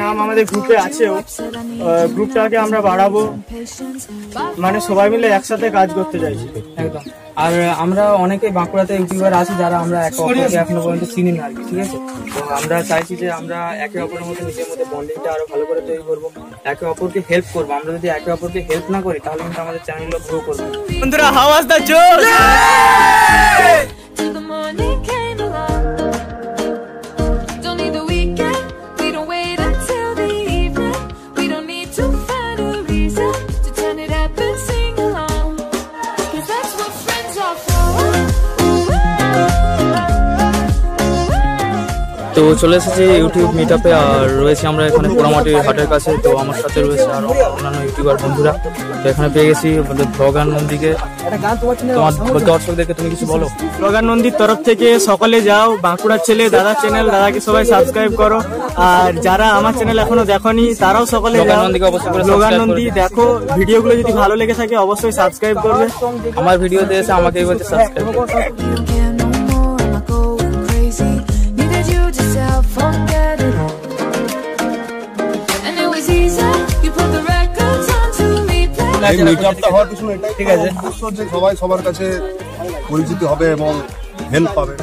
নাম আমাদের গ্রুপে আছেও আমরা বাড়াবো। মানে সবাই মিলে একসাথে কাজ করতে চাইছি। একদম। আর আমরা অনেকে বাঁকুড়াতে ইউটিউবার আছি যারা আমরা একে অপরকে এখনও পর্যন্ত চিনি না আর কি, ঠিক আছে তো আমরা চাইছি যে আমরা একে অপরের মধ্যে নিজের মধ্যে বন্ডিংটা আরও ভালো করে তৈরি করব একে অপরকে হেল্প করব আমরা যদি একে অপরকে হেল্প না করি তাহলে কিন্তু আমাদের চ্যানেলগুলো গ্রো করব। বন্ধুরা হাওয়াজ দা জোর till the morning came along. Don't need the weekend, we don't wait until the evening. We don't need to find a reason তো চলে এসেছি ইউটিউব মিট আপে আর রয়েছে আমরা এখানে পোড়ামাটির হাটের কাছে তো আমার সাথে রয়েছে আর অন্যান্য ইউটিউবার বন্ধুরা। তো এখানে পেয়ে গেছি আমাদের ভগান নন্দীকে। তোমার দর্শকদেরকে তুমি কিছু বলো? প্রগান নন্দীর তরফ থেকে সকলে যাও বাঁকুড়ার ছেলে দাদার চ্যানেল দাদাকে সবাই সাবস্ক্রাইব করো। আর যারা আমার চ্যানেল এখনও দেখনি তারাও সকলে লোগান যাও। নন্দীকে অবশ্যই করে নন্দী দেখো ভিডিওগুলো যদি ভালো লেগে থাকে অবশ্যই সাবস্ক্রাইব করবে। আমার ভিডিওতে এসে আমাকে বলতে সাবস্ক্রাইব এই মিটআপটা হওয়ার পিছনে এটাই ঠিক আছে যে সবাই সবার কাছে পরিচিতি হবে এবং হেল্প পাবে.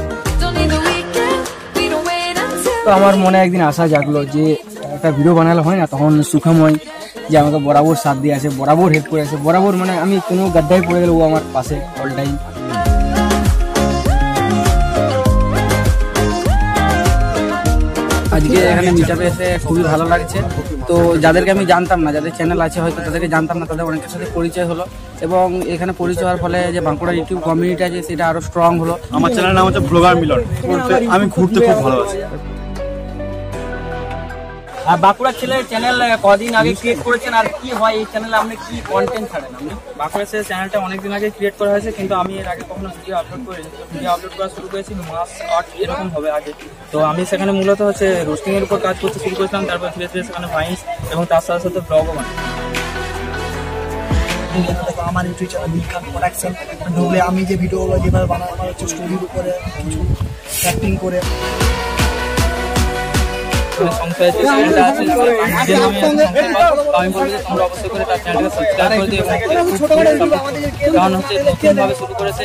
তো আমার মনে একদিন আশা জাগলো যে একটা ভিডিও বানালে হয় না তখন সুখময় যে আমাকে বরাবর সাথ দিয়ে আছে বরাবর হেল্প করে আছে বরাবর মানে আমি কোনো গাড্ডায় পড়ে গেলে ও আমার পাশে অল টাইম এখানে মিটাপে এসে খুবই ভালো লাগছে। তো যাদেরকে আমি জানতাম না, যাদের চ্যানেল আছে হয়তো তাদেরকে জানতাম না, তাদের অনেকের সাথে পরিচয় হলো। এবং এখানে পরিচয় হওয়ার ফলে যে বাঁকুড়া ইউটিউব কমিউনিটি আছে, সেটা আরও স্ট্রং হলো। আমার চ্যানেলের নাম হচ্ছে ব্লগার মিলন। আমি ঘুরতে খুব ভালোবাসি। আর বাঁকুড়া ছেলের চ্যানেল কদিন আগে ক্রিয়েট করেছেন আর কি হয় এই চ্যানেলে আপনি কি কন্টেন্ট ছাড়েন আপনি? বাঁকুড়া সে চ্যানেলটা অনেকদিন আগে ক্রিয়েট করা হয়েছে কিন্তু আমি এর আগে কখনো ভিডিও আপলোড করিনি। ভিডিও আপলোড করা শুরু করেছি মাস আট এরকম হবে আগে। তো আমি সেখানে মূলত হচ্ছে রোস্টিং এর উপর কাজ করতে শুরু করেছিলাম তারপর ধীরে ধীরে সেখানে ভাইস এবং তার সাথে সাথে ব্লগও বানাই। আমার ইউটিউব চ্যানেল নীলকান্ত প্রোডাকশন ঢুকলে আমি যে ভিডিওগুলো যেভাবে বানাই আমার হচ্ছে স্টোরির উপরে কিছু অ্যাক্টিং করে। মানে যে চ্যানেলটা আছে আমি নামে একটা সংসার আমি বলব যে তোমরা অবশ্যই করে তার চ্যানেলটা সাবস্ক্রাইব করে দিও এবং Facebook করে support করো। কারণ হচ্ছে নতুন ভাবে শুরু করেছে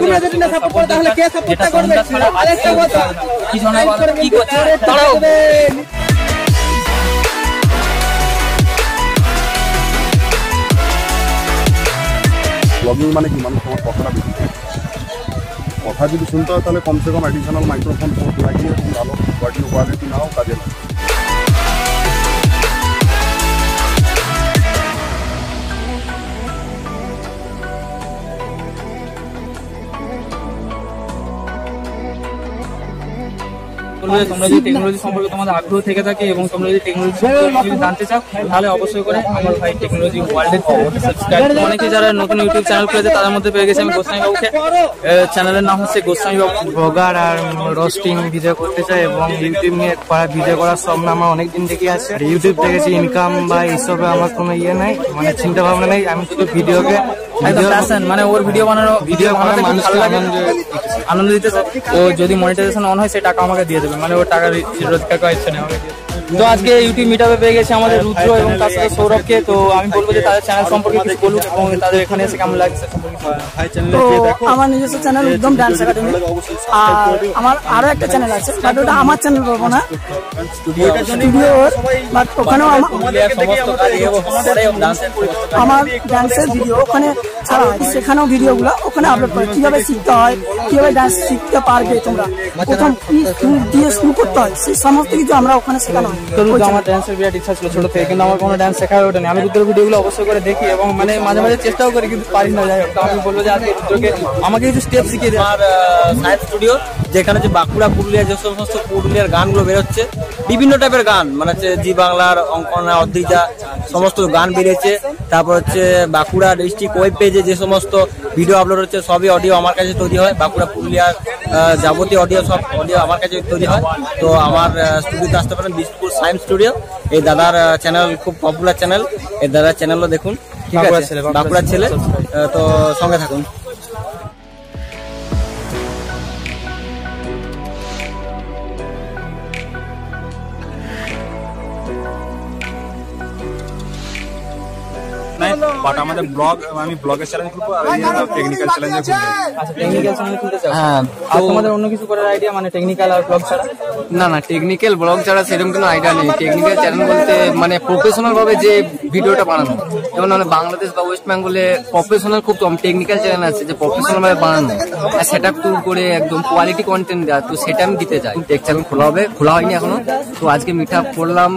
তোমরা যদি না সাপোর্ট করো তাহলে কে সাপোর্ট করবে? আরেকটা কথা কি শোনা কি করছে? দাঁড়াও। ব্লগিং মানে কি? মানুষ তোমার কথাটা বেশি। কথা যদি শুনতে হয় তাহলে কমসে কম অ্যাডিশনাল মাইক্রোফোন লাগিয়ে ভালো কোয়ালিটি নাও কাজে লাগাও যে তোমরা যদি টেকনোলজি সম্পর্কে তোমাদের আগ্রহ থেকে থাকে এবং তোমরা যদি টেকনোলজি সম্পর্কে জানতে চাও তাহলে অবশ্যই করে আমার ভাই টেকনোলজি ওয়ার্ল্ডের সাবস্ক্রাইব অনেকে যারা নতুন ইউটিউব চ্যানেল খুলেছে তাদের মধ্যে পেয়ে গেছে আমি গোস্বামী বাবুকে। চ্যানেলের নাম হচ্ছে গোস্বামী বাবু। ব্লগার আর রোস্টিং ভিডিও করতে চাই এবং ইউটিউব নিয়ে করা ভিডিও করার স্বপ্ন আমার অনেকদিন থেকে আছে। ইউটিউব থেকে যে ইনকাম বা এইসবে আমার কোনো ইয়ে নাই মানে চিন্তা ভাবনা নেই আমি শুধু ভিডিওকে মানে ওর ভিডিও বানানো ভিডিও বানাতে ভালো লাগে। আনন্দ দিতে। ও যদি মনিটাইজেশন অন হয় সেই টাকা আমাকে দিয়ে দেবে। মানে ও টাকা রোজগার করার নেই আমাকে দিয়ে দেবে। তো আজকে ইউটিউব মিটাপে পেয়ে গেছে আমাদের রুদ্র এবং তার সাথে সৌরভকে। তো আমি বলব যে তাদের চ্যানেল সম্পর্কে কিছু বলুক এবং তাদের এখানে এসে কেমন লাগছে। তো আমার নিজস্ব চ্যানেল উদ্যম ডান্স একাডেমি আর আমার আরও একটা চ্যানেল আছে বাট ওটা আমার চ্যানেল বলব না। স্টুডিওর বাট ওখানেও আমার ডান্সের আমার ডান্সের ভিডিও ওখানে ছাড়া হয় সেখানেও ভিডিওগুলো ওখানে আপলোড করে। কীভাবে শিখতে হয় কীভাবে ডান্স শিখতে পারবে তোমরা? প্রথম কি দিয়ে শুরু করতে হয় সেই সমস্ত কিছু আমরা ওখানে শেখানো হয়। আমার ইচ্ছা ছিল কিন্তু আমার কোনো আমি ভিডিওগুলো অবশ্যই করে দেখি এবং মানে মাঝে মাঝে চেষ্টাও কিন্তু পারি না যে আমাকে স্টেপ শিখিয়ে দেয় স্টুডিও যেখানে হচ্ছে বাঁকুড়া, পুরুলিয়া, যে সমস্ত পুরুলিয়ার গানগুলো বেরোচ্ছে, বিভিন্ন টাইপের গান মানে হচ্ছে জি বাংলার, অঙ্কনা, অদ্রিজা, সমস্ত গান বেরিয়েছে। তারপর হচ্ছে বাঁকুড়া ডিস্ট্রিক্ট ওয়েব পেজে যে সমস্ত ভিডিও আপলোড হচ্ছে, সবই অডিও আমার কাছে তৈরি হয়। বাঁকুড়া, পুরুলিয়ার যাবতীয় অডিও সব অডিও আমার কাছে তৈরি হয়। তো আমার স্টুডিওতে আসতে পারেন, বিষ্ণুপুর সায়েন্স স্টুডিও এই দাদার চ্যানেল খুব পপুলার চ্যানেল এই দাদার চ্যানেলও দেখুন। ঠিক আছে? বাঁকুড়ার ছেলে তো সঙ্গে থাকুন। বাট আমাদের ব্লগ আমি ব্লগের চ্যালেঞ্জ করব আর টেকনিক্যাল চ্যালেঞ্জে খুলবো। আচ্ছা টেকনিক্যাল চ্যানেল খুলতে চাও? আর তোমাদের অন্য কিছু করার আইডিয়া মানে টেকনিক্যাল আর ব্লগ ছাড়া? না না টেকনিক্যাল ব্লগ ছাড়া সেরকম কোনো আইডিয়া নেই। টেকনিক্যাল চ্যানেল বলতে মানে প্রফেশনাল ভাবে যে ভিডিওটা বানানো যেমন মানে বাংলাদেশ বা ওয়েস্ট বেঙ্গলে প্রফেশনাল খুব কম টেকনিক্যাল চ্যানেল আছে যে প্রফেশনাল ভাবে বানানো। সেট আপ টুর করে একদম কোয়ালিটি কন্টেন্ট দেওয়া তো সেটা আমি দিতে চাই। টেক চ্যানেল খোলা হবে খোলা হয়নি এখনও। তো আজকে মিট আপ করলাম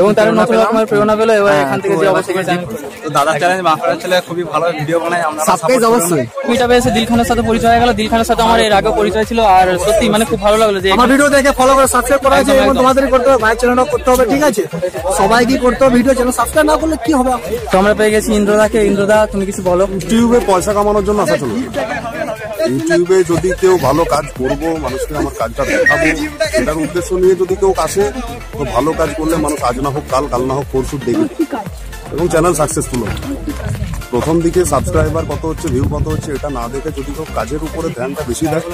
এবং তার নতুন রকমের প্রেরণা পেল এবার এখান থেকে যে অবশ্যই দাদার চ্যালেঞ্জ বাঁকুড়ার ছেলে খুবই ভালো ভিডিও বানায় আমরা সাবস্ক্রাইব অবশ্যই। মিটাপে এসে দিল খানের সাথে পরিচয় হয়ে গেল। দিল খানের সাথে আমার এর আগে পরিচয় ছিল আর সত্যি মানে খুব ভালো লাগল যে আমার ভিডিও দেখে ফলো করে সাবস্ক্রাইব করা আছে এবং তোমাদের করতে হবে ভাই চ্যানেলটা করতে হবে ঠিক আছে? সবাই কি করতে হবে ভিডিও চ্যানেল সাবস্ক্রাইব না করলে কি হবে? তো আমরা পেয়ে গেছি ইন্দ্রদাকে। ইন্দ্রদা তুমি কিছু বলো? ইউটিউবে পয়সা কামানোর জন্য আসা চলবে ইউটিউবে যদি কেউ ভালো কাজ করব মানুষকে আমার কাজটা দেখাবো সেটার উদ্দেশ্য নিয়ে যদি কেউ আসে তো ভালো কাজ করলে মানুষ আজ না হোক কাল কাল না হোক পরশু দেখবে। এবং চ্যানেল সাকসেসফুল হবে। প্রথম দিকে সাবস্ক্রাইবার কত হচ্ছে ভিউ কত হচ্ছে, এটা না দেখে যদি কেউ কাজের উপরে ধ্যানটা বেশি দেয়,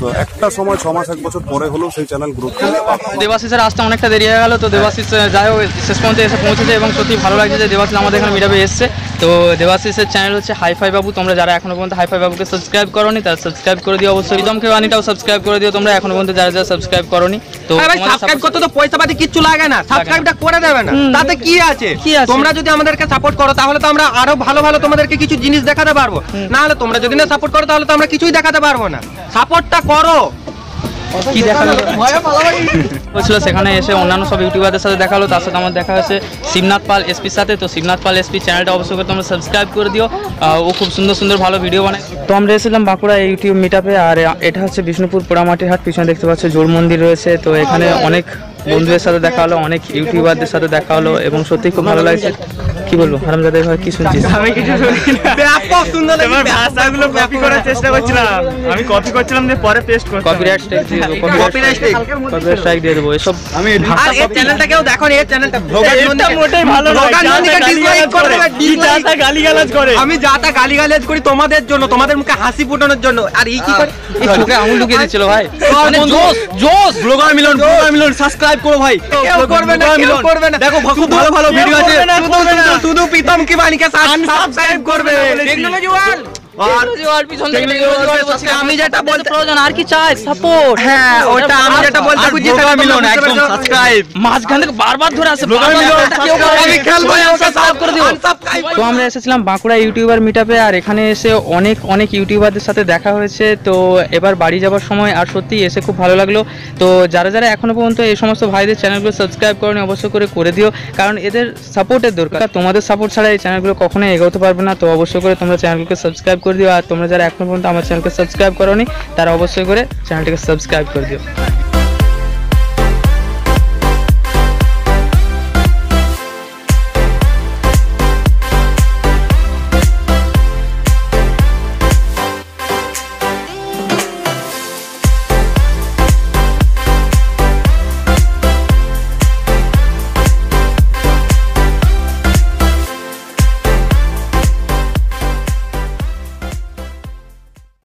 তো একটা সময় ছ মাস, এক বছর পরে হলেও সেই চ্যানেল গ্রোথ করবে। দেবাশিসের আসতে অনেকটা দেরি হয়ে গেল, তো দেবাশিস, যাই হোক, শেষ পর্যন্ত এসে পৌঁছেছে এবং সত্যি ভালো লাগছে যে দেবাশিস আমাদের এখানে মিটাবে এসছে। তো দেবাশিসের চ্যানেল হচ্ছে হাইফাই বাবু তোমরা যারা এখনও পর্যন্ত হাইফাই বাবুকে সাবস্ক্রাইব করোনি তারা সাবস্ক্রাইব করে দিও। অবশ্যই রিদমকে আনিটাও সাবস্ক্রাইব করে দিও। তোমরা এখনও পর্যন্ত যারা যারা সাবস্ক্রাইব করোনি তো সাবস্ক্রাইব করতে তো পয়সা পাতি কিচ্ছু লাগে না। সাবস্ক্রাইবটা করে দেবে না। তাতে কি আছে? কি আছে? তোমরা যদি আমাদেরকে সাপোর্ট করো তাহলে তো আমরা আরও ভালো ভালো তোমাদেরকে কিছু জিনিস দেখাতে পারব। না হলে তোমরা যদি না সাপোর্ট করো তাহলে তো আমরা কিছুই দেখাতে পারব না। সাপোর্টটা করো। কি দেখাল? বলছিল সেখানে এসে অন্যান্য সব ইউটিউবারদের সাথে দেখা হলো তার সাথে আমার দেখা হয়েছে শিবনাথ পাল এসপির সাথে। তো শিবনাথ পাল এসপি চ্যানেলটা অবশ্যই করে তোমরা সাবস্ক্রাইব করে দিও। ও খুব সুন্দর সুন্দর ভালো ভিডিও বানায়। তো আমরা এসেছিলাম বাঁকুড়া ইউটিউব মিটাপে আর এটা হচ্ছে বিষ্ণুপুর পোড়ামাটির হাট পিছনে দেখতে পাচ্ছ জোর মন্দির রয়েছে। তো এখানে অনেক বন্ধুদের সাথে দেখা হলো অনেক ইউটিউবারদের সাথে দেখা হলো এবং সত্যি খুব ভালো লাগছে। কি বলব? হারামজাদের ভাই কি শুনছিস? আমি কিছু শুনি ব্যাপক সুন্দর লাগছে ভাষাগুলো কপি করার চেষ্টা করছিলাম। আমি কপি করছিলাম যে পরে পেস্ট করছি কপিরাইট স্ট্রাইক দিয়ে দেবো Copyright strike। কপিরাইট স্ট্রাইক দিয়ে দেবো এসব আমি আর এই চ্যানেলটা কেউ দেখো এই চ্যানেলটা ভোগান এটা মোটেই ভালো নয়। ভোগান নন্দীকে dislike করে। দেবে, dislike। গালিগালাজ করে? আমি যা তা গালিগালাজ করি তোমাদের জন্য তোমাদের মুখে হাসি ফুটানোর জন্য। আর এই কি করে? এই চোখে আঙুল ঢুকিয়ে দিচ্ছিল ভাই। মানে জোস জোস blogger Milan blogger Milan subscribe করো ভাই। কেউ করবে না কেউ করবে না। দেখো খুব ভালো ভালো ভিডিও আছে। করবে না, শুধু করবে না। শুধু শুধু প্রীতম কি বানিকে সাবস্ক্রাইব করবে টেকনোলজি ওয়ার্ল্ড আমি যেটা বলতে প্রয়োজন আর কি চাই? সাপোর্ট হ্যাঁ ওটা আমি যেটা বলতে বুঝি সেটা মিলন তোমরা একদম সাবস্ক্রাইব মাঝখান থেকে বারবার ধরে আসে আমি খেলব সাবস্ক্রাইব করে দিও তো আমরা এসেছিলাম বাঁকুড়া ইউটিউবার মিটআপে আর এখানে এসে অনেক অনেক ইউটিউবারদের সাথে দেখা হয়েছে। তো এবার বাড়ি যাওয়ার সময় আর সত্যি এসে খুব ভালো লাগল। তো যারা যারা এখনও পর্যন্ত এই সমস্ত ভাইদের চ্যানেলগুলো সাবস্ক্রাইব করেনি অবশ্যই করে করে দিও। কারণ এদের সাপোর্টের দরকার। তোমাদের সাপোর্ট ছাড়া এই চ্যানেলগুলো কখনোই এগোতে পারবে না। তো অবশ্যই করে তোমরা চ্যানেলকে সাবস্ক্রাইব করে দিও। আর তোমরা যারা এখনও পর্যন্ত আমার চ্যানেলকে সাবস্ক্রাইব করোনি, তারা অবশ্যই করে চ্যানেলটিকে সাবস্ক্রাইব করে দিও।